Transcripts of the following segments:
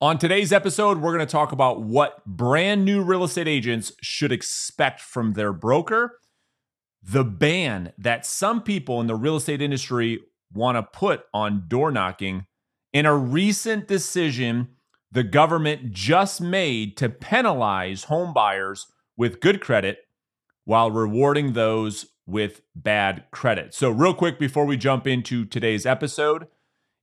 On today's episode, we're going to talk about what brand new real estate agents should expect from their broker, the ban that some people in the real estate industry want to put on door knocking, and a recent decision the government just made to penalize home buyers with good credit while rewarding those with bad credit. So, real quick before we jump into today's episode,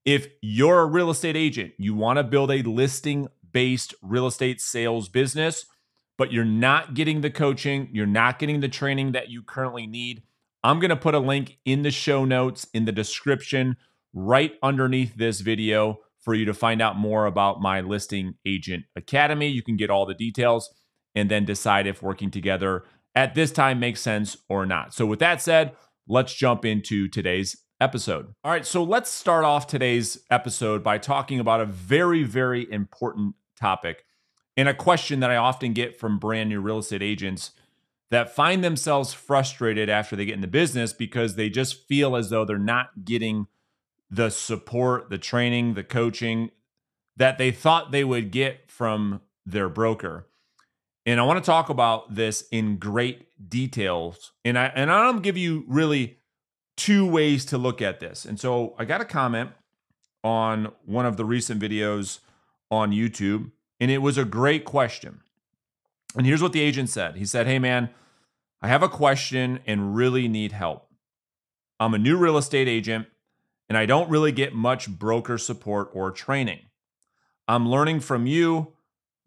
if you're a real estate agent, you want to build a listing based real estate sales business, but you're not getting the coaching, you're not getting the training that you currently need, I'm going to put a link in the show notes, in the description, right underneath this video for you to find out more about my listing agent academy. You can get all the details and then decide if working together at this time makes sense or not. So, with that said, let's jump into today's episode. All right, so let's start off today's episode by talking about a very, very important topic and a question that I often get from brand new real estate agents that find themselves frustrated after they get in the business because they just feel as though they're not getting the support, the training, the coaching that they thought they would get from their broker. And I want to talk about this in great details. And I and I'm give you really two ways to look at this. And so I got a comment on one of the recent videos on YouTube, and it was a great question. And here's what the agent said. He said, Hey man, I have a question and really need help. I'm a new real estate agent and I don't really get much broker support or training. I'm learning from you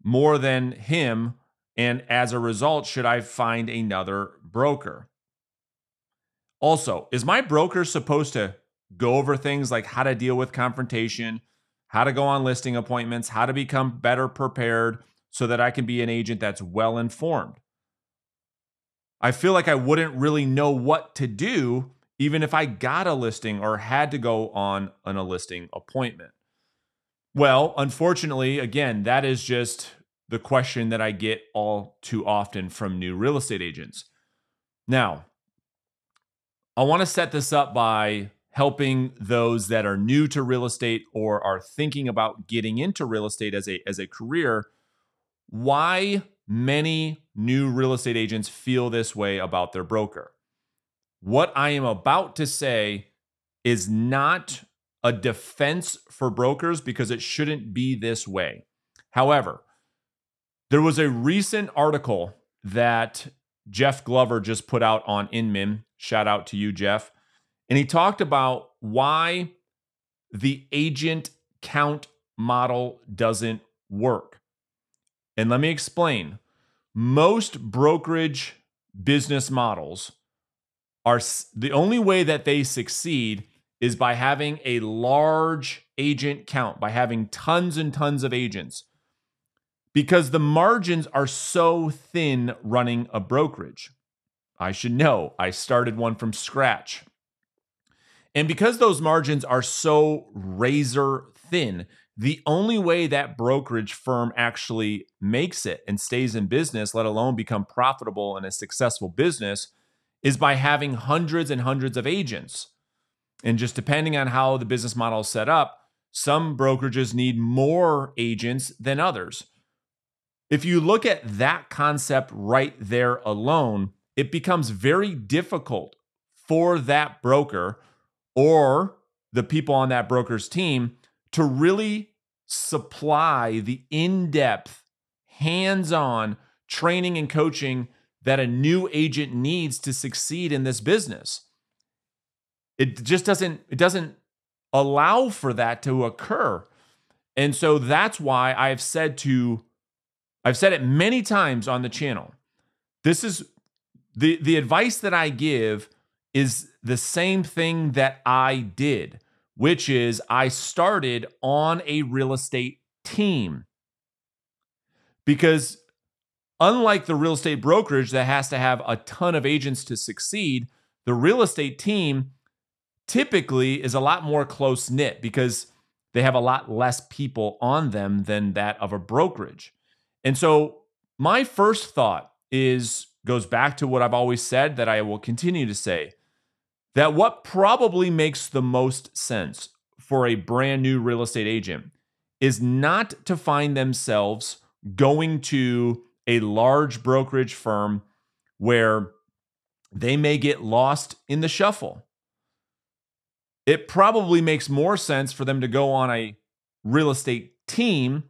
more than him, and as a result, should I find another broker? Also, is my broker supposed to go over things like how to deal with confrontation, how to go on listing appointments, how to become better prepared so that I can be an agent that's well informed? I feel like I wouldn't really know what to do even if I got a listing or had to go on an, a listing appointment? Well, unfortunately, again, that is just the question that I get all too often from new real estate agents. Now, I want to set this up by helping those that are new to real estate or are thinking about getting into real estate as a as a career why many new real estate agents feel this way about their broker. What I am about to say is not a defense for brokers because it shouldn't be this way. However, there was a recent article that Jeff Glover just put out on Inman. Shout out to you, Jeff. And he talked about why the agent count model doesn't work. And let me explain. Most brokerage business models are the only way that they succeed is by having a large agent count, by having tons and tons of agents. Because the margins are so thin running a brokerage. I should know, I started one from scratch. And because those margins are so razor thin, the only way that brokerage firm actually makes it and stays in business, let alone become profitable and a successful business, is by having hundreds and hundreds of agents. And just depending on how the business model is set up, some brokerages need more agents than others. If you look at that concept right there alone, it becomes very difficult for that broker or the people on that broker's team to really supply the in depth, hands on training and coaching that a new agent needs to succeed in this business. It just doesn't it doesn't allow for that to occur. And so that's why I've said to I've said it many times on the channel. This is the the advice that I give is the same thing that I did, which is I started on a real estate team. Because Unlike the real estate brokerage that has to have a ton of agents to succeed, the real estate team typically is a lot more close knit because they have a lot less people on them than that of a brokerage. And so my first thought is goes back to what I've always said that I will continue to say that what probably makes the most sense for a brand new real estate agent is not to find themselves going to a large brokerage firm where they may get lost in the shuffle. It probably makes more sense for them to go on a real estate team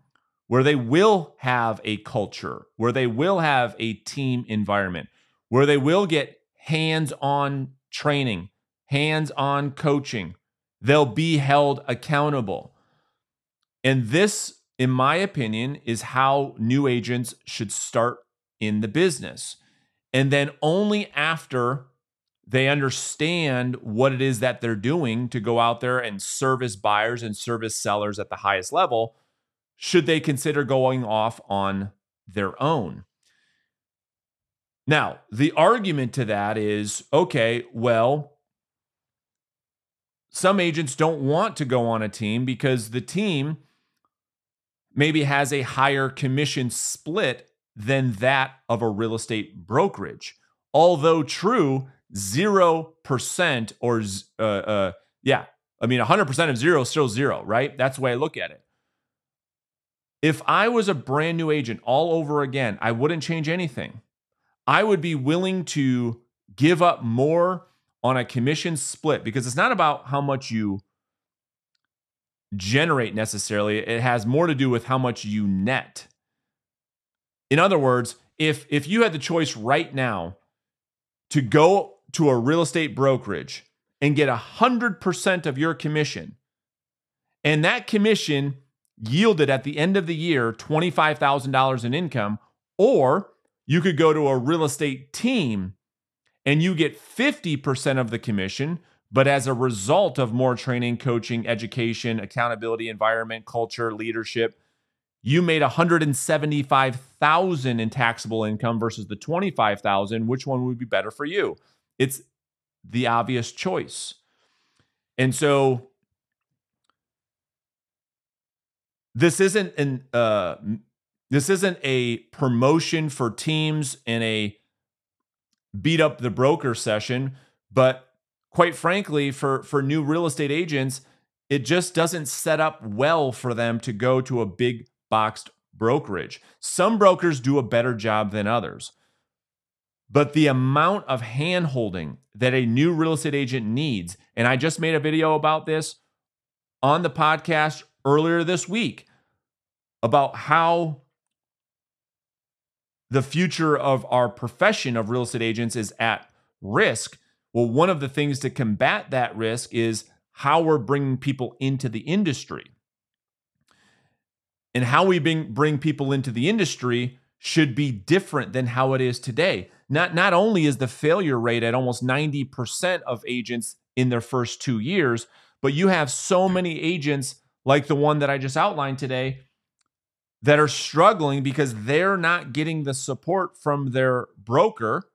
where they will have a culture, where they will have a team environment, where they will get hands on training, hands on coaching. They'll be held accountable. And this, in my opinion, is how new agents should start in the business. And then only after they understand what it is that they're doing to go out there and service buyers and service sellers at the highest level should they consider going off on their own. Now, the argument to that is okay, well, some agents don't want to go on a team because the team maybe has a higher commission split than that of a real estate brokerage. Although true, 0% or, uh, uh, yeah, I mean, 100% of zero is still zero, right? That's the way I look at it. If I was a brand new agent all over again, I wouldn't change anything. I would be willing to give up more on a commission split because it's not about how much you generate necessarily. It has more to do with how much you net. In other words, if if you had the choice right now to go to a real estate brokerage and get 100% of your commission and that commission yielded at the end of the year $25,000 in income or you could go to a real estate team and you get 50% of the commission but as a result of more training, coaching, education, accountability, environment, culture, leadership, you made 175,000 in taxable income versus the 25,000, which one would be better for you? It's the obvious choice. And so this isn't an uh, this isn't a promotion for teams in a beat up the broker session, but quite frankly for for new real estate agents, it just doesn't set up well for them to go to a big boxed brokerage. Some brokers do a better job than others. But the amount of hand holding that a new real estate agent needs, and I just made a video about this on the podcast earlier this week about how the future of our profession of real estate agents is at risk. Well, one of the things to combat that risk is how we're bringing people into the industry and how we bring, bring people into the industry should be different than how it is today. Not, not only is the failure rate at almost 90% of agents in their first two years, but you have so many agents like the one that I just outlined today that are struggling because they're not getting the support from their broker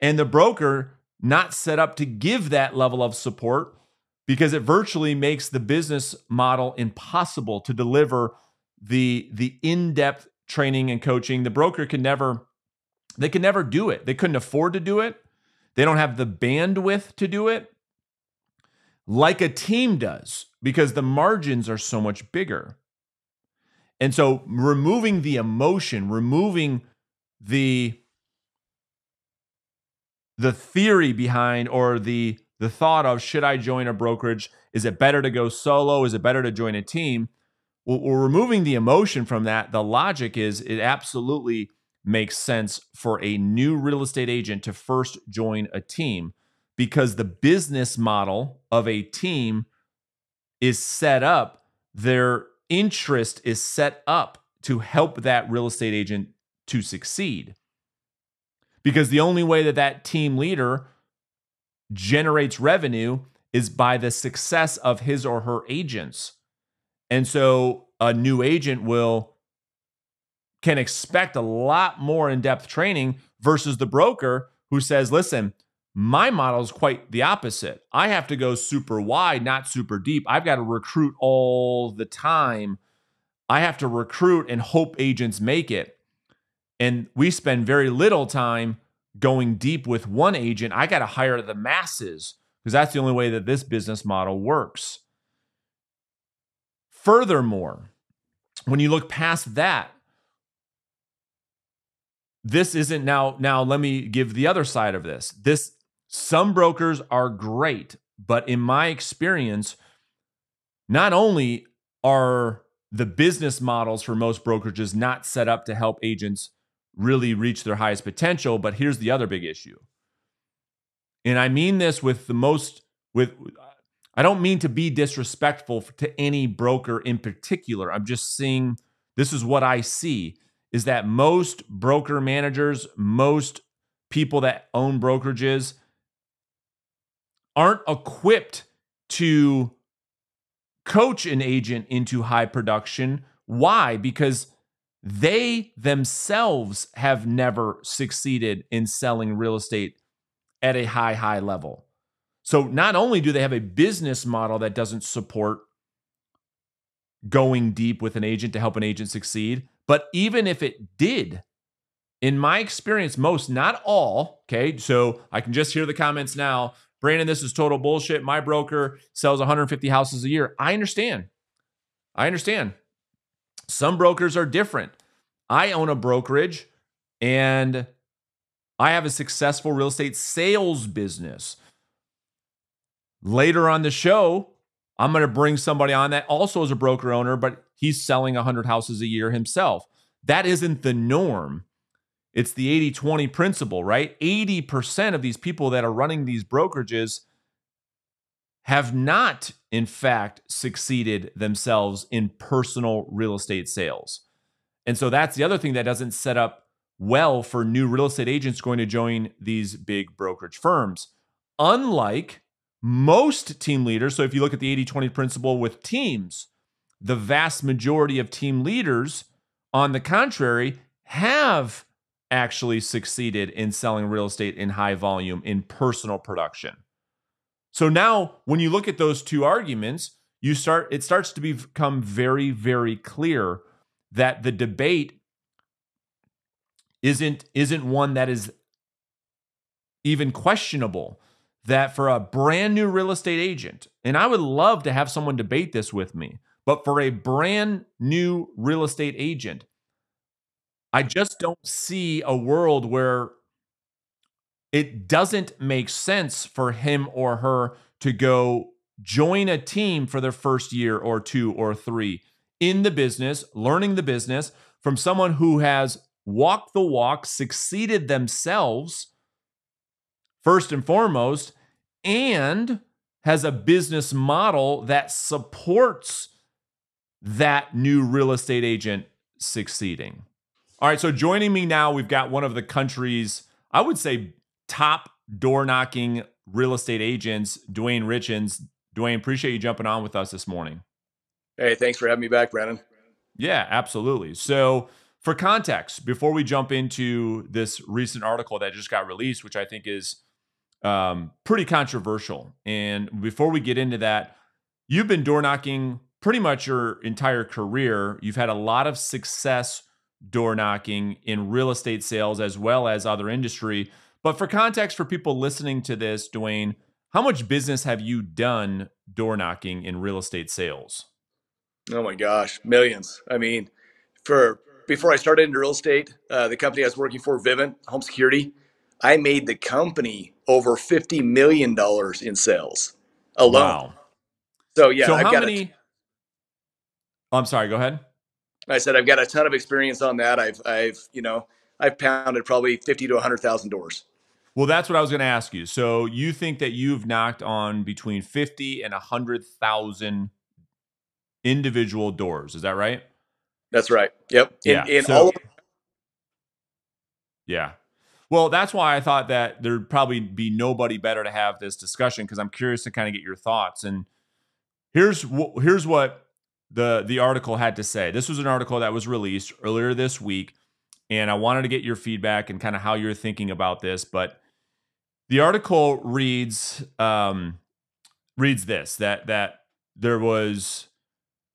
and the broker not set up to give that level of support because it virtually makes the business model impossible to deliver the the in-depth training and coaching. The broker can never they can never do it. They couldn't afford to do it. They don't have the bandwidth to do it like a team does because the margins are so much bigger. And so removing the emotion removing the the theory behind or the the thought of should i join a brokerage? Is it better to go solo? Is it better to join a team? Well, we're removing the emotion from that. The logic is it absolutely makes sense for a new real estate agent to first join a team because the business model of a team is set up, their interest is set up to help that real estate agent to succeed. Because the only way that that team leader generates revenue is by the success of his or her agents. And so a new agent will can expect a lot more in-depth training versus the broker who says, "Listen, my model is quite the opposite. I have to go super wide, not super deep. I've got to recruit all the time. I have to recruit and hope agents make it. And we spend very little time going deep with one agent. I got to hire the masses because that's the only way that this business model works. Furthermore, when you look past that, this isn't now now let me give the other side of this. This some brokers are great, but in my experience, not only are the business models for most brokerages not set up to help agents really reach their highest potential, but here's the other big issue. And I mean this with the most with I don't mean to be disrespectful to any broker in particular. I'm just seeing this is what I see is that most broker managers, most people that own brokerages aren't equipped to coach an agent into high production. Why? Because they themselves have never succeeded in selling real estate at a high, high level. So not only do they have a business model that doesn't support going deep with an agent to help an agent succeed, but even if it did, in my experience, most, not all, okay, so I can just hear the comments now. Brandon, this is total bullshit. My broker sells 150 houses a year. I understand. I understand. Some brokers are different. I own a brokerage and I have a successful real estate sales business. Later on the show, I'm going to bring somebody on that also is a broker owner, but he's selling 100 houses a year himself. That isn't the norm. It's the 80 20 principle, right? 80% of these people that are running these brokerages have not, in fact, succeeded themselves in personal real estate sales. And so that's the other thing that doesn't set up well for new real estate agents going to join these big brokerage firms. Unlike most team leaders, so if you look at the 80 20 principle with teams, the vast majority of team leaders, on the contrary, have actually succeeded in selling real estate in high volume in personal production. So now when you look at those two arguments, you start it starts to become very very clear that the debate isn't isn't one that is even questionable that for a brand new real estate agent and I would love to have someone debate this with me but for a brand new real estate agent, I just don't see a world where it doesn't make sense for him or her to go join a team for their first year or two or three in the business, learning the business from someone who has walked the walk, succeeded themselves, first and foremost, and has a business model that supports that new real estate agent succeeding. All right, so joining me now, we've got one of the country's, I would say, top door knocking real estate agents, Dwayne Richens. Dwayne, appreciate you jumping on with us this morning. Hey, thanks for having me back, Brandon. Yeah, absolutely. So, for context, before we jump into this recent article that just got released, which I think is um, pretty controversial, and before we get into that, you've been door knocking pretty much your entire career, you've had a lot of success door knocking in real estate sales as well as other industry. But for context, for people listening to this, Dwayne, how much business have you done door knocking in real estate sales? Oh my gosh, millions. I mean, for before I started into real estate, uh, the company I was working for, Vivint Home Security, I made the company over fifty million dollars in sales alone. Wow. So yeah, so I've how many? A, Oh, I'm sorry. Go ahead. I said I've got a ton of experience on that. I've I've you know I've pounded probably fifty to hundred thousand doors. Well, that's what I was going to ask you. So you think that you've knocked on between fifty and hundred thousand individual doors? Is that right? That's right. Yep. In, yeah. In so, all. Of- yeah. Well, that's why I thought that there'd probably be nobody better to have this discussion because I'm curious to kind of get your thoughts. And here's here's what the the article had to say. This was an article that was released earlier this week, and I wanted to get your feedback and kind of how you're thinking about this. But the article reads um, reads this that that there was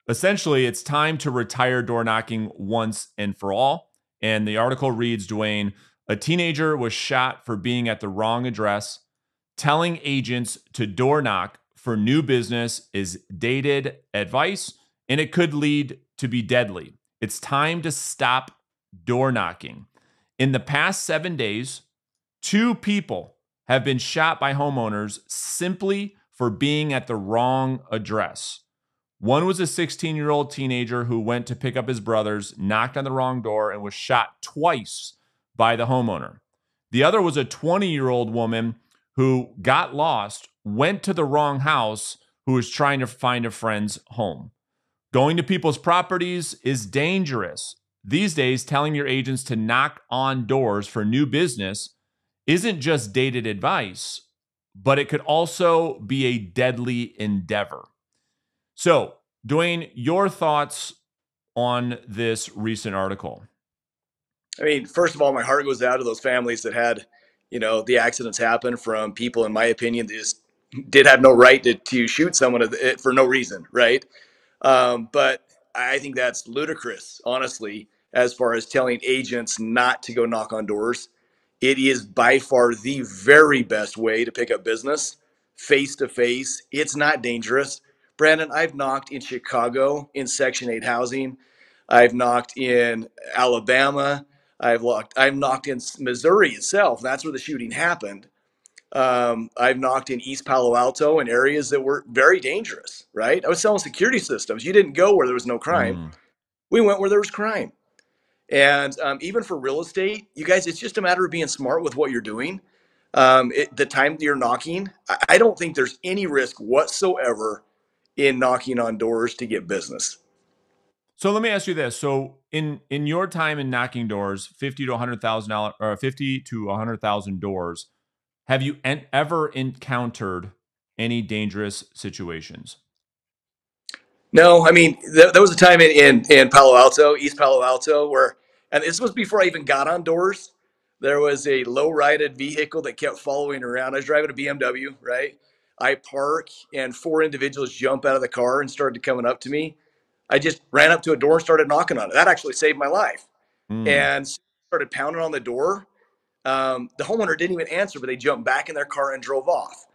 essentially it's time to retire door knocking once and for all. And the article reads, Dwayne, a teenager was shot for being at the wrong address. Telling agents to door knock for new business is dated advice and it could lead to be deadly. It's time to stop door knocking. In the past seven days, two people have been shot by homeowners simply for being at the wrong address. One was a 16 year old teenager who went to pick up his brothers, knocked on the wrong door, and was shot twice by the homeowner. The other was a 20 year old woman who got lost, went to the wrong house, who was trying to find a friend's home. Going to people's properties is dangerous. These days, telling your agents to knock on doors for new business isn't just dated advice, but it could also be a deadly endeavor. So, Dwayne, your thoughts on this recent article? I mean, first of all, my heart goes out to those families that had, you know, the accidents happen from people, in my opinion, that just did have no right to, to shoot someone eh, for no reason, right? Um, but I think that's ludicrous, honestly, as far as telling agents not to go knock on doors. It is by far the very best way to pick up business face to face. It's not dangerous. Brandon, I've knocked in Chicago in Section 8 housing. I've knocked in Alabama. I've knocked, I've knocked in Missouri itself. That's where the shooting happened. Um, I've knocked in East Palo Alto in areas that were very dangerous, right? I was selling security systems. You didn't go where there was no crime. Mm. We went where there was crime. And um, even for real estate, you guys, it's just a matter of being smart with what you're doing. Um, it, the time that you're knocking, I, I don't think there's any risk whatsoever in knocking on doors to get business. So let me ask you this: so in in your time in knocking doors, fifty to hundred thousand dollars or fifty to hundred thousand doors, have you en- ever encountered any dangerous situations? No, I mean th- there was a time in, in in Palo Alto, East Palo Alto, where and this was before I even got on doors. There was a low-righted vehicle that kept following around. I was driving a BMW, right? I park and four individuals jump out of the car and started coming up to me. I just ran up to a door and started knocking on it. That actually saved my life. Mm. And started pounding on the door. Um, the homeowner didn't even answer, but they jumped back in their car and drove off.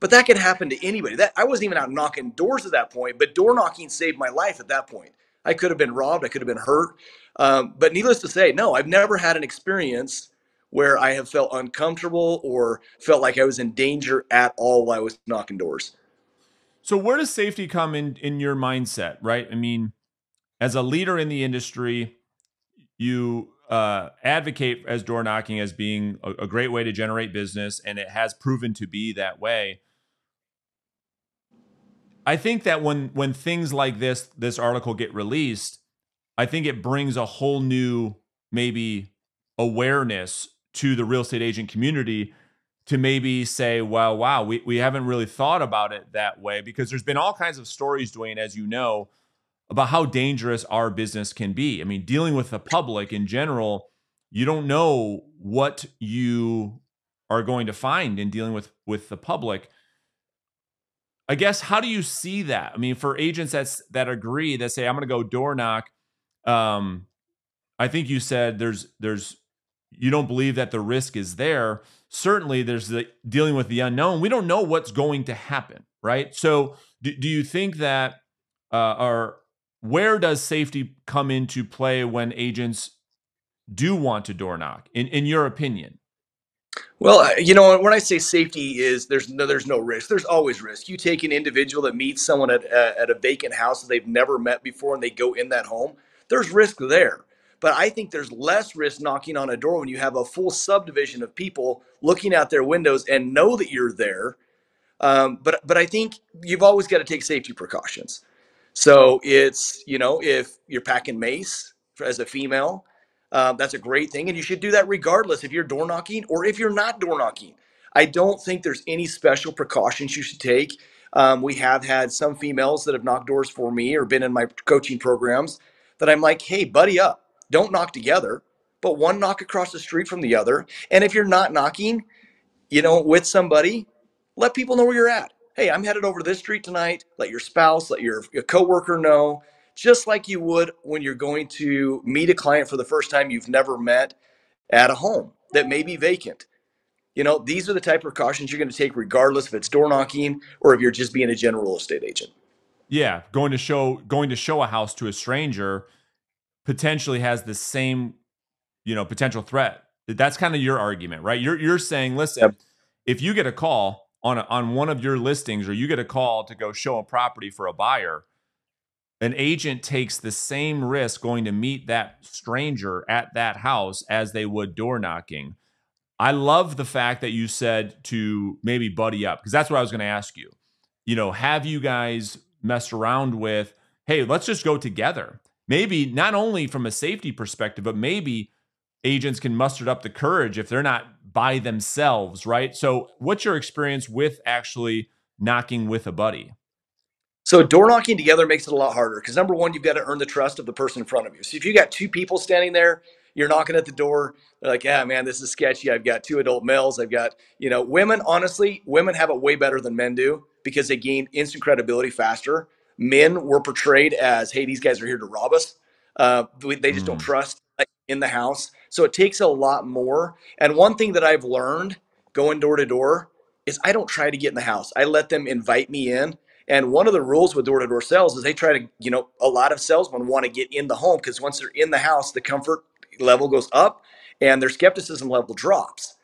But that could happen to anybody. That I wasn't even out knocking doors at that point, but door knocking saved my life at that point. I could have been robbed. I could have been hurt. Um, but needless to say, no, I've never had an experience where I have felt uncomfortable or felt like I was in danger at all while I was knocking doors. So where does safety come in in your mindset, right? I mean, as a leader in the industry, you uh, advocate as door knocking as being a, a great way to generate business, and it has proven to be that way. I think that when when things like this this article get released, I think it brings a whole new maybe awareness to the real estate agent community to maybe say, well, wow, we, we haven't really thought about it that way because there's been all kinds of stories, Dwayne, as you know, about how dangerous our business can be. I mean, dealing with the public in general, you don't know what you are going to find in dealing with with the public. I guess how do you see that? I mean, for agents that's that agree that say I'm going to go door knock, um, I think you said there's there's you don't believe that the risk is there, certainly there's the dealing with the unknown. We don't know what's going to happen, right? So, do, do you think that, uh, or where does safety come into play when agents do want to door knock, in, in your opinion? Well, you know, when I say safety is there's no there's no risk. There's always risk. You take an individual that meets someone at at a vacant house that they've never met before and they go in that home. There's risk there. But I think there's less risk knocking on a door when you have a full subdivision of people looking out their windows and know that you're there. Um, but but I think you've always got to take safety precautions. So it's you know if you're packing mace as a female, um, that's a great thing, and you should do that regardless if you're door knocking or if you're not door knocking. I don't think there's any special precautions you should take. Um, we have had some females that have knocked doors for me or been in my coaching programs that I'm like, hey, buddy up don't knock together, but one knock across the street from the other. And if you're not knocking, you know, with somebody, let people know where you're at. Hey, I'm headed over to this street tonight. Let your spouse, let your, your coworker know, just like you would when you're going to meet a client for the first time you've never met at a home that may be vacant. You know, these are the type of precautions you're going to take regardless if it's door knocking or if you're just being a general real estate agent. Yeah, going to show going to show a house to a stranger potentially has the same, you know, potential threat. That's kind of your argument, right? You're you're saying, listen, yep. if you get a call on a, on one of your listings or you get a call to go show a property for a buyer, an agent takes the same risk going to meet that stranger at that house as they would door knocking. I love the fact that you said to maybe buddy up because that's what I was going to ask you. You know, have you guys messed around with, hey, let's just go together? Maybe not only from a safety perspective, but maybe agents can muster up the courage if they're not by themselves, right? So, what's your experience with actually knocking with a buddy? So door knocking together makes it a lot harder because number one, you've got to earn the trust of the person in front of you. So if you got two people standing there, you're knocking at the door. They're like, yeah, man, this is sketchy. I've got two adult males. I've got, you know, women, honestly, women have it way better than men do because they gain instant credibility faster. Men were portrayed as, hey, these guys are here to rob us. Uh, they just mm. don't trust in the house. So it takes a lot more. And one thing that I've learned going door to door is I don't try to get in the house. I let them invite me in and one of the rules with door to door sales is they try to, you know, a lot of salesmen want to get in the home because once they're in the house, the comfort level goes up and their skepticism level drops.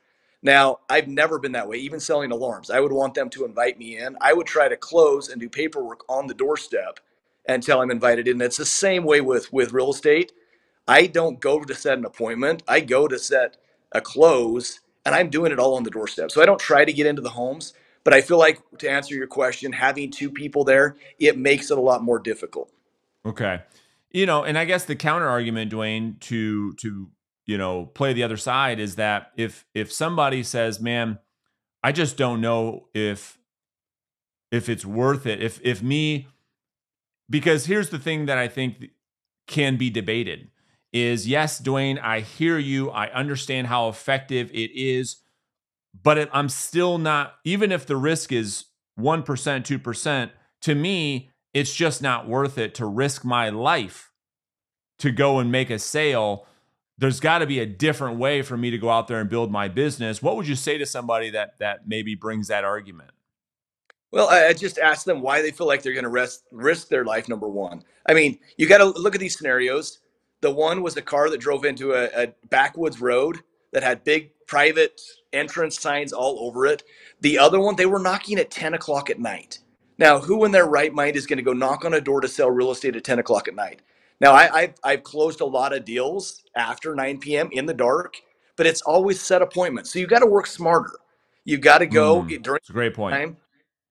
Now, I've never been that way, even selling alarms. I would want them to invite me in. I would try to close and do paperwork on the doorstep until I'm invited in. It's the same way with with real estate. I don't go to set an appointment. I go to set a close and I'm doing it all on the doorstep. So I don't try to get into the homes. But I feel like to answer your question, having two people there, it makes it a lot more difficult. Okay. You know, and I guess the counter argument, Dwayne, to to you know play the other side is that if if somebody says, "Man, I just don't know if if it's worth it," if if me, because here's the thing that I think can be debated is yes, Dwayne, I hear you, I understand how effective it is but it, I'm still not, even if the risk is 1%, 2%, to me, it's just not worth it to risk my life to go and make a sale. There's got to be a different way for me to go out there and build my business. What would you say to somebody that that maybe brings that argument? Well, I just ask them why they feel like they're going to risk their life. Number one, I mean, you got to look at these scenarios. The one was a car that drove into a, a backwoods road that had big private entrance signs all over it. The other one, they were knocking at 10 o'clock at night. Now, who in their right mind is going to go knock on a door to sell real estate at 10 o'clock at night? Now, I, have I've closed a lot of deals after 9 p.m. in the dark, but it's always set appointments. So you got to work smarter. You got to go mm, during a great point. Time,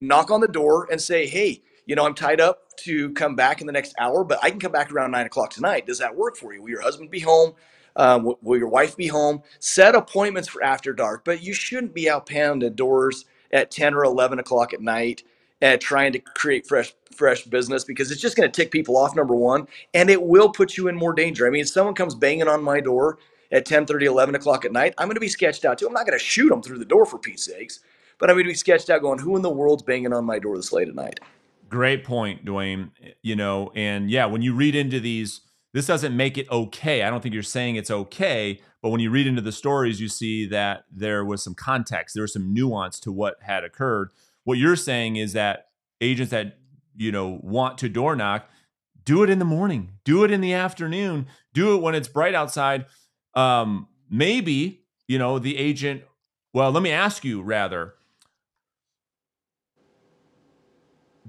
knock on the door and say, hey, you know, I'm tied up to come back in the next hour, but I can come back around nine o'clock tonight. Does that work for you? Will your husband be home? Um, will your wife be home? Set appointments for after dark, but you shouldn't be out pounding doors at 10 or 11 o'clock at night at trying to create fresh fresh business because it's just going to tick people off number one and it will put you in more danger i mean if someone comes banging on my door at 10 30 11 o'clock at night i'm going to be sketched out too i'm not going to shoot them through the door for pete's sakes but i'm going to be sketched out going who in the world's banging on my door this late at night great point dwayne you know and yeah when you read into these this doesn't make it okay. I don't think you're saying it's okay, but when you read into the stories, you see that there was some context, there was some nuance to what had occurred. What you're saying is that agents that you know want to door knock, do it in the morning, do it in the afternoon, do it when it's bright outside. Um, maybe you know the agent. Well, let me ask you rather.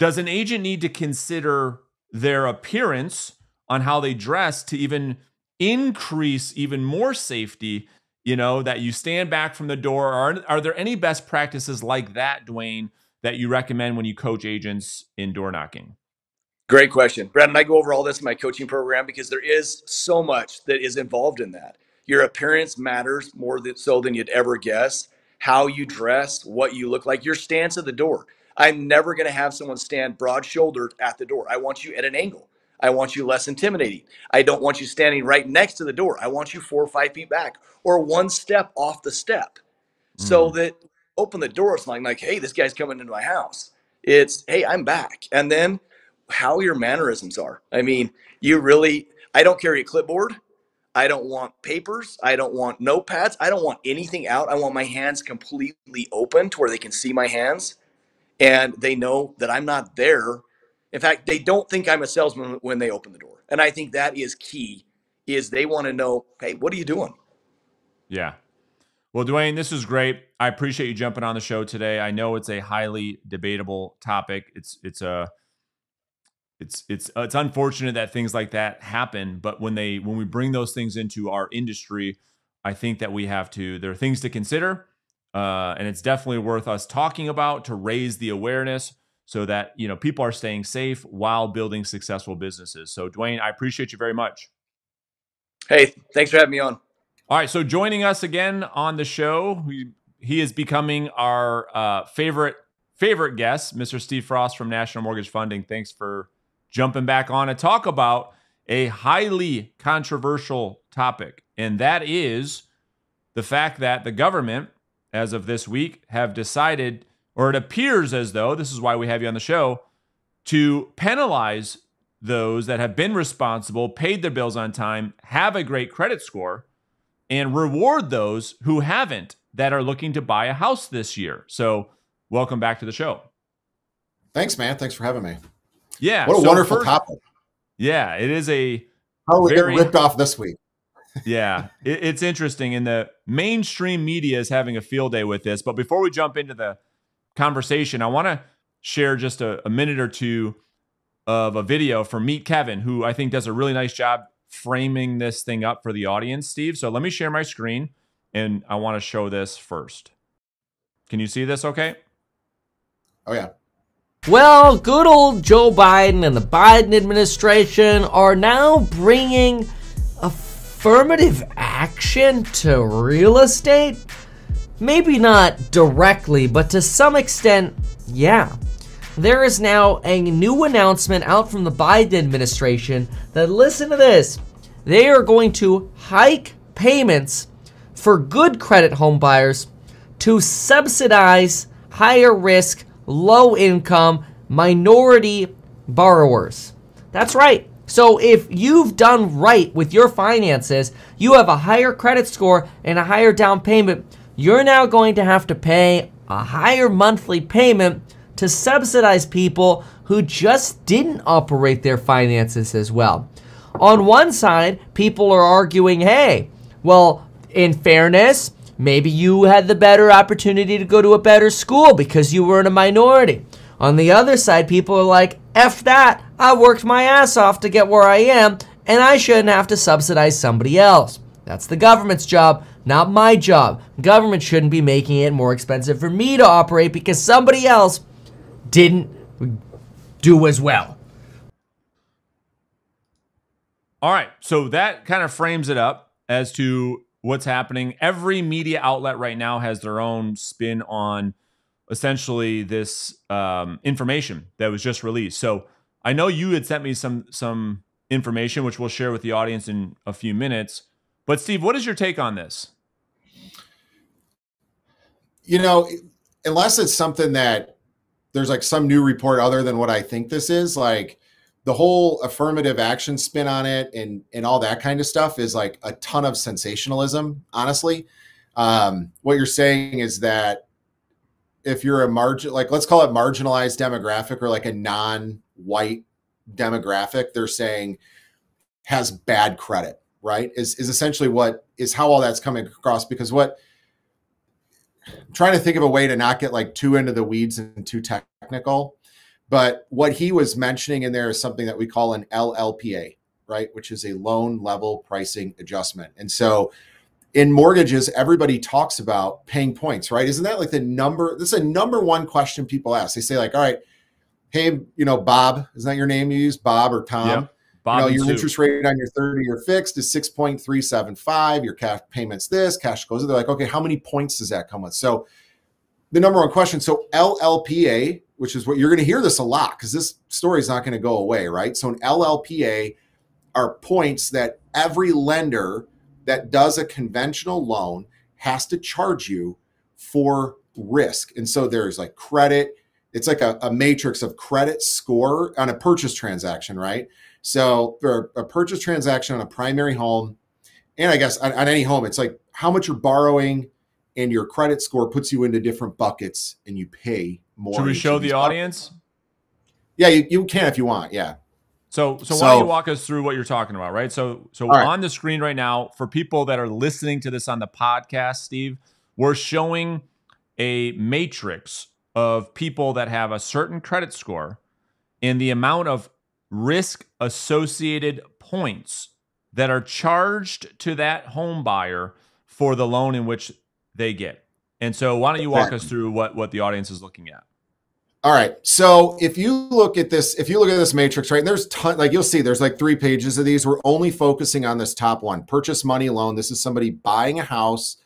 Does an agent need to consider their appearance on how they dress to even increase even more safety you know that you stand back from the door? Are, are there any best practices like that dwayne that you recommend when you coach agents in door knocking? Great question. Brad, and i go over all this in my coaching program? Because there is so much that is involved in that. Your appearance matters more than, so than you'd ever guess. How you dress what you look like your stance at the door i'm never going to have someone stand broad shouldered at the door i want you at an angle I want you less intimidating. I don't want you standing right next to the door. I want you four or five feet back or one step off the step mm. so that open the door. It's like, like, hey, this guy's coming into my house. It's, hey, I'm back. And then how your mannerisms are. I mean, you really, I don't carry a clipboard. I don't want papers. I don't want notepads. I don't want anything out. I want my hands completely open to where they can see my hands and they know that I'm not there in fact, they don't think I'm a salesman when they open the door. And I think that is key is they want to know, hey, what are you doing? Yeah. Well, Dwayne, this is great. I appreciate you jumping on the show today. I know it's a highly debatable topic. It's it's a it's it's uh, it's unfortunate that things like that happen, but when they when we bring those things into our industry, I think that we have to there are things to consider, uh, and it's definitely worth us talking about to raise the awareness so that you know people are staying safe while building successful businesses. So, Dwayne, I appreciate you very much. Hey, thanks for having me on. All right, so joining us again on the show, he, he is becoming our uh, favorite favorite guest, Mr. Steve Frost from National Mortgage Funding. Thanks for jumping back on to talk about a highly controversial topic, and that is the fact that the government, as of this week, have decided, or it appears as though this is why we have you on the show, to penalize those that have been responsible, paid their bills on time, have a great credit score, and reward those who haven't that are looking to buy a house this year. So, welcome back to the show. Thanks, man. Thanks for having me. Yeah. What a so wonderful first, topic. Yeah, it is a. How are we very, getting ripped off this week? Yeah, it, it's interesting. And the mainstream media is having a field day with this. But before we jump into the conversation, I want to share just a, a minute or two of a video from Meet Kevin, who I think does a really nice job framing this thing up for the audience, Steve. So let me share my screen and I want to show this first. Can you see this okay? Oh, yeah. Well, good old Joe Biden and the Biden administration are now bringing affirmative action to real estate. Maybe not directly, but to some extent, yeah. There is now a new announcement out from the Biden administration that, listen to this, they are going to hike payments for good credit home buyers to subsidize higher risk low income minority borrowers. That's right. So if you've done right with your finances, you have a higher credit score and a higher down payment, you're now going to have to pay a higher monthly payment to subsidize people who just didn't operate their finances as well. On one side, people are arguing, hey, well, in fairness, Maybe you had the better opportunity to go to a better school because you were in a minority. On the other side, people are like, F that, I worked my ass off to get where I am, and I shouldn't have to subsidize somebody else. That's the government's job, not my job. Government shouldn't be making it more expensive for me to operate because somebody else didn't do as well. All right. So that kind of frames it up as to what's happening. Every media outlet right now has their own spin on essentially this um, information that was just released. So I know you had sent me some some information, which we'll share with the audience in a few minutes. But Steve, what is your take on this? You know, unless it's something that there's like some new report other than what I think this is, like the whole affirmative action spin on it and and all that kind of stuff is like a ton of sensationalism honestly um, what you're saying is that if you're a margin like let's call it marginalized demographic or like a non-white demographic they're saying has bad credit right is is essentially what is how all that's coming across because what I'm trying to think of a way to not get like too into the weeds and too technical but what he was mentioning in there is something that we call an LLPA, right? Which is a loan level pricing adjustment. And so in mortgages, everybody talks about paying points, right? Isn't that like the number? This is a number one question people ask. They say, like, all right, hey, you know, Bob, isn't that your name you use? Bob or Tom? Yep. Bob you know, your interest rate on your 30 year fixed is 6.375. Your cash payments this, cash goes. They're like, okay, how many points does that come with? So the number one question. So LLPA which is what you're going to hear this a lot because this story is not going to go away, right? So an LLPA are points that every lender that does a conventional loan has to charge you for risk. And so there's like credit, it's like a, a matrix of credit score on a purchase transaction, right? So for a purchase transaction on a primary home, and I guess on, on any home, it's like how much you're borrowing and your credit score puts you into different buckets and you pay more. Should we show the audience? Yeah, you, you can if you want. Yeah. So, so, So- why don't you walk us through what you're talking about, right? So, so right. on the screen right now, for people that are listening to this on the podcast, Steve, we're showing a matrix of people that have a certain credit score and the amount of risk associated points that are charged to that home buyer for the loan in which they get. And so, why don't you walk us through what what the audience is looking at? All right. So if you look at this, if you look at this matrix, right, and there's ton, like you'll see, there's like three pages of these. We're only focusing on this top one purchase money loan. This is somebody buying a house,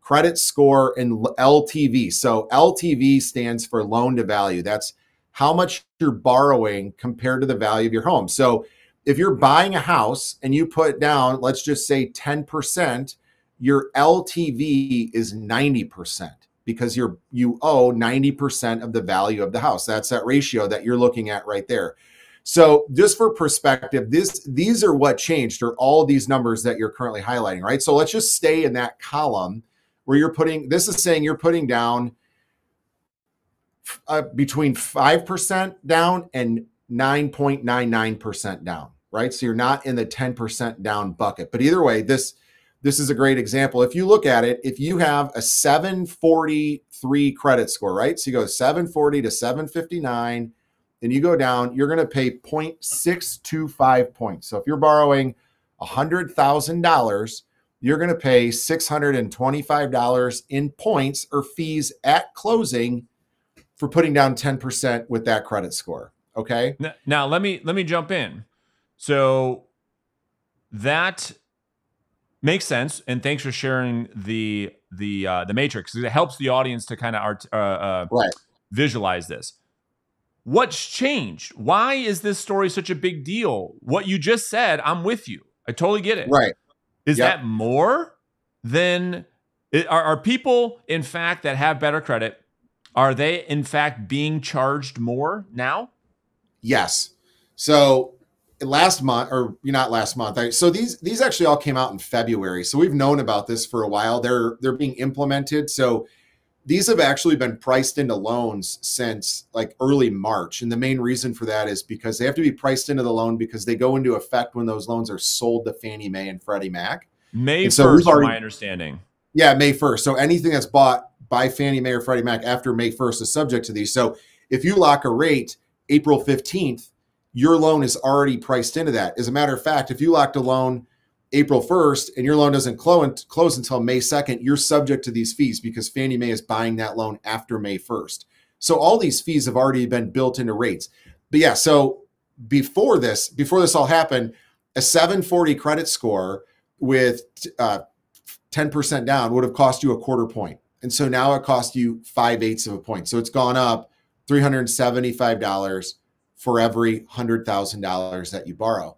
credit score, and LTV. So LTV stands for loan to value. That's how much you're borrowing compared to the value of your home. So if you're buying a house and you put down, let's just say 10%, your LTV is 90% because you're you owe 90% of the value of the house. That's that ratio that you're looking at right there. So just for perspective, this these are what changed or all these numbers that you're currently highlighting, right? So let's just stay in that column where you're putting this is saying you're putting down uh, between 5% down and 9.99% down, right? So you're not in the 10% down bucket. But either way, this this is a great example. If you look at it, if you have a 743 credit score, right? So you go 740 to 759, and you go down, you're going to pay 0.625 points. So if you're borrowing $100,000, you're going to pay $625 in points or fees at closing for putting down 10% with that credit score. Okay. N- Now let me let me jump in. So that makes sense, and thanks for sharing the the uh, the matrix. It helps the audience to kind of art uh, uh, Right. visualize this. What's changed? Why is this story such a big deal? What you just said, I'm with you. I totally get it. Right. Is Yep. that more than are, are people in fact that have better credit? Are they in fact being charged more now? Yes. So last month, or not last month. I, so these these actually all came out in February. So we've known about this for a while. They're they're being implemented. So these have actually been priced into loans since like early March. And the main reason for that is because they have to be priced into the loan because they go into effect when those loans are sold to Fannie Mae and Freddie Mac. May And so we've first, from already- my understanding. Yeah, May 1st. So anything that's bought by Fannie Mae or Freddie Mac after May 1st is subject to these. So if you lock a rate April 15th, your loan is already priced into that. As a matter of fact, if you locked a loan April 1st and your loan doesn't close, until May 2nd, you're subject to these fees because Fannie Mae is buying that loan after May 1st. So all these fees have already been built into rates. But yeah, so before this, before this all happened, a 740 credit score with uh, 10% down would have cost you a quarter point. And so now it costs you five eighths of a point. So it's gone up $375 for every $100,000 that you borrow.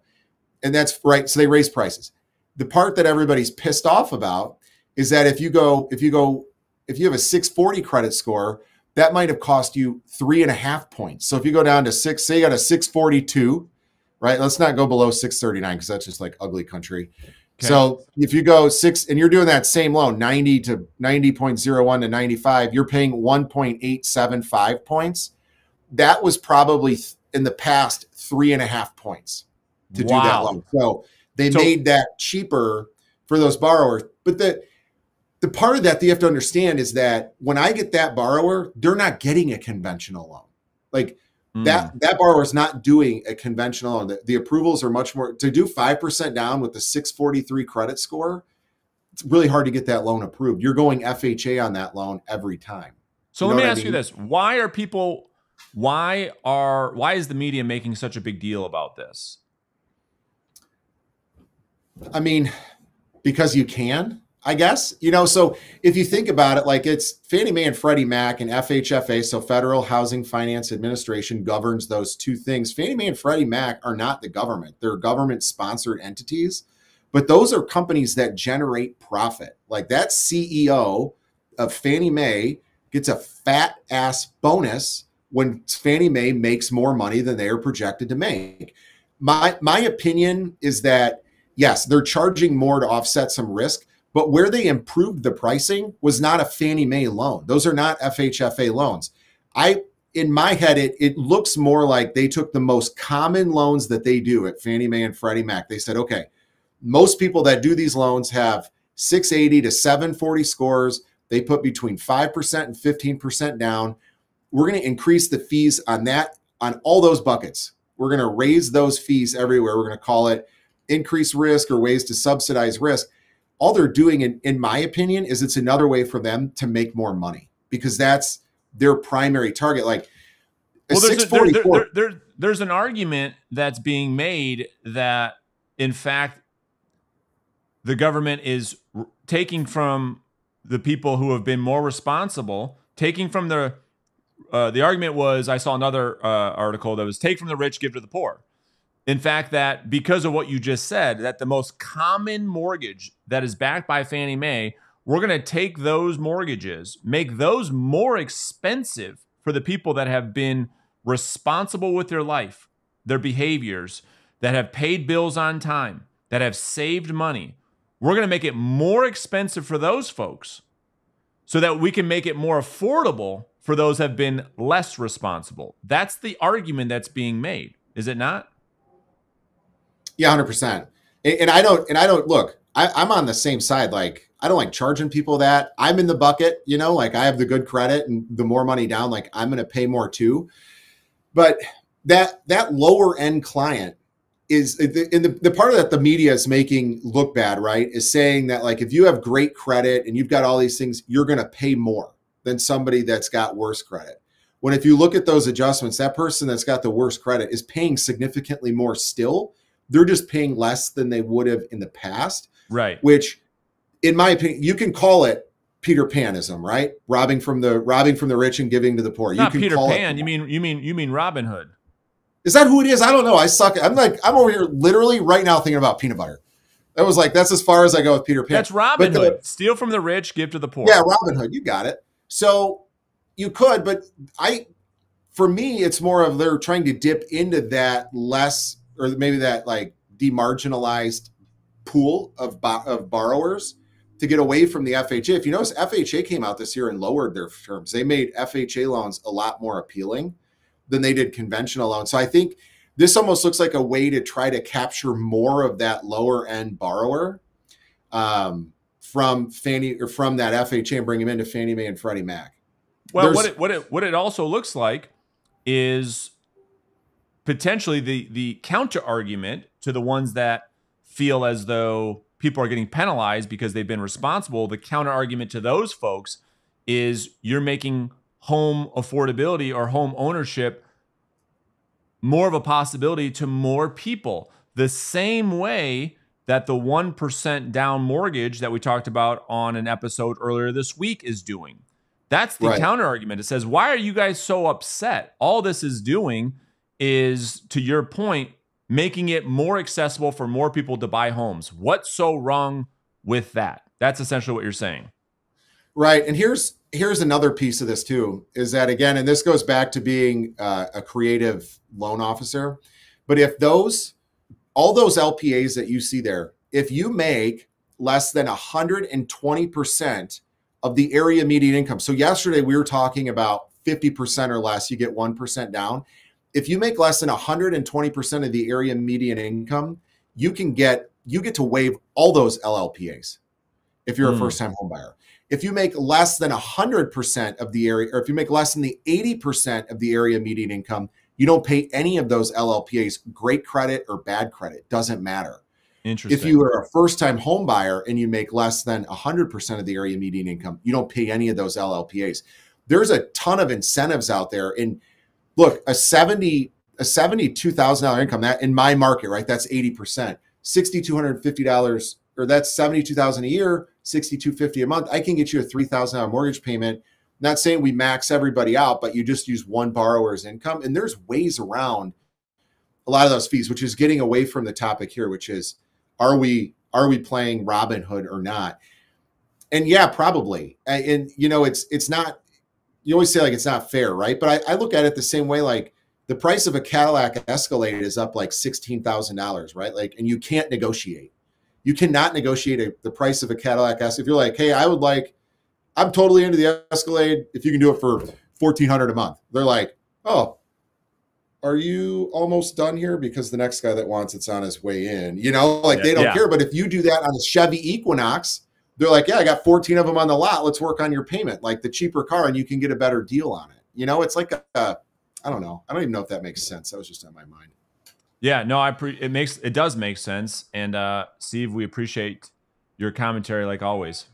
And that's right. So they raise prices. The part that everybody's pissed off about is that if you go, if you go, if you have a 640 credit score, that might have cost you three and a half points. So if you go down to six, say you got a 642, right? Let's not go below 639 because that's just like ugly country. Okay. So if you go six and you're doing that same loan, 90 to 90.01 to 95, you're paying 1.875 points. That was probably in the past three and a half points to do that loan. So they So- made that cheaper for those borrowers. But the the part of that that you have to understand is that when I get that borrower, they're not getting a conventional loan. Like Mm. that that borrower is not doing a conventional loan. The, the approvals are much more to do five percent down with the 643 credit score. It's really hard to get that loan approved. You're going FHA on that loan every time. So You let me what I ask you this: Why are people? Why are? Why is the media making such a big deal about this? I mean, because you can, I guess. You know, so if you think about it, like it's Fannie Mae and Freddie Mac and FHFA, so Federal Housing Finance Administration governs those two things. Fannie Mae and Freddie Mac are not the government, they're government sponsored entities, but those are companies that generate profit. Like that CEO of Fannie Mae gets a fat ass bonus when Fannie Mae makes more money than they are projected to make. My my opinion is that yes, they're charging more to offset some risk, but where they improved the pricing was not a Fannie Mae loan. Those are not FHFA loans. I in my head, it it looks more like they took the most common loans that they do at Fannie Mae and Freddie Mac. They said, okay, most people that do these loans have 680 to 740 scores. They put between 5% and 15% down. We're going to increase the fees on that, on all those buckets. We're going to raise those fees everywhere. We're going to call it increase risk or ways to subsidize risk. All they're doing, in, in my opinion, is it's another way for them to make more money because that's their primary target. Like, well, there's, a, there, there, there, there's an argument that's being made that, in fact, the government is taking from the people who have been more responsible, taking from the uh, the argument was I saw another uh, article that was take from the rich, give to the poor. In fact, that because of what you just said, that the most common mortgage that is backed by Fannie Mae, we're going to take those mortgages, make those more expensive for the people that have been responsible with their life, their behaviors, that have paid bills on time, that have saved money. We're going to make it more expensive for those folks so that we can make it more affordable for those have been less responsible. That's the argument that's being made, is it not? Yeah, hundred percent. And I don't, and I don't look. I, I'm on the same side. Like I don't like charging people that. I'm in the bucket, you know. Like I have the good credit, and the more money down, like I'm going to pay more too. But that that lower end client is in the, the part of that the media is making look bad, right? Is saying that like if you have great credit and you've got all these things, you're going to pay more than somebody that's got worse credit. When if you look at those adjustments, that person that's got the worst credit is paying significantly more still. They're just paying less than they would have in the past. Right. Which, in my opinion, you can call it Peter Panism, right? Robbing from the robbing from the rich and giving to the poor. Not you can Peter Pan. you mean you mean you mean Robin Hood? Is that who it is? I don't know. I suck. I'm like I'm over here literally right now thinking about peanut butter. That was like that's as far as I go with Peter Pan. That's Robin Hood. Steal from the rich, give to the poor. Yeah, Robin Hood. You got it. So you could, but I, for me, it's more of they're trying to dip into that less, or maybe that like demarginalized pool of of borrowers to get away from the FHA. If you notice, FHA came out this year and lowered their terms. They made FHA loans a lot more appealing than they did conventional loans. So I think this almost looks like a way to try to capture more of that lower end borrower. Um, from Fannie or from that FHA and bring them into Fannie Mae and Freddie Mac. Well, There's, what it, what it what it also looks like is potentially the the counter argument to the ones that feel as though people are getting penalized because they've been responsible. The counter argument to those folks is you're making home affordability or home ownership more of a possibility to more people. The same way that the 1% down mortgage that we talked about on an episode earlier this week is doing. That's the right. counter argument. It says, why are you guys so upset? All this is doing is, to your point, making it more accessible for more people to buy homes. What's so wrong with that? That's essentially what you're saying. Right. And here's here's another piece of this too is that again and this goes back to being uh, a creative loan officer but if those all those LLPAs that you see there, if you make less than 120% of the area median income. So yesterday we were talking about 50% or less, you get 1% down. If you make less than 120% of the area median income, you can get you get to waive all those LLPAs if you're mm. a hmm. first-time home buyer. If you make less than 100% of the area, or if you make less than the 80% of the area median income, you don't pay any of those LLPAs, great credit or bad credit, doesn't matter. Interesting. If you are a first time home buyer and you make less than 100% of the area median income, you don't pay any of those LLPAs. There's a ton of incentives out there. And look, a 70 a $72,000 income that in my market, right? That's 80%. $6,250 or that's 72,000 a year, 6250 a month. I can get you a $3,000 mortgage payment not saying we max everybody out, but you just use one borrower's income. And there's ways around a lot of those fees, which is getting away from the topic here, which is are we are we playing Robin Hood or not? And yeah, probably. And, and you know, it's it's not you always say like it's not fair, right? But I, I look at it the same way, like the price of a Cadillac Escalade is up like sixteen thousand dollars, right? Like, and you can't negotiate. You cannot negotiate a, the price of a Cadillac Escalade. If you're like, hey, I would like I'm totally into the Escalade if you can do it for 1400 a month. They're like, oh, are you almost done here? Because the next guy that wants it's on his way in. You know, like Yeah, they don't yeah. care. But if you do that on a Chevy Equinox, they're like, yeah, I got 14 of them on the lot. Let's work on your payment, like the cheaper car, and you can get a better deal on it. You know, it's like a, a I don't know. I don't even know if that makes sense. That was just on my mind. Yeah, no, I pre- it makes it does make sense. And uh Steve, we appreciate your commentary like always.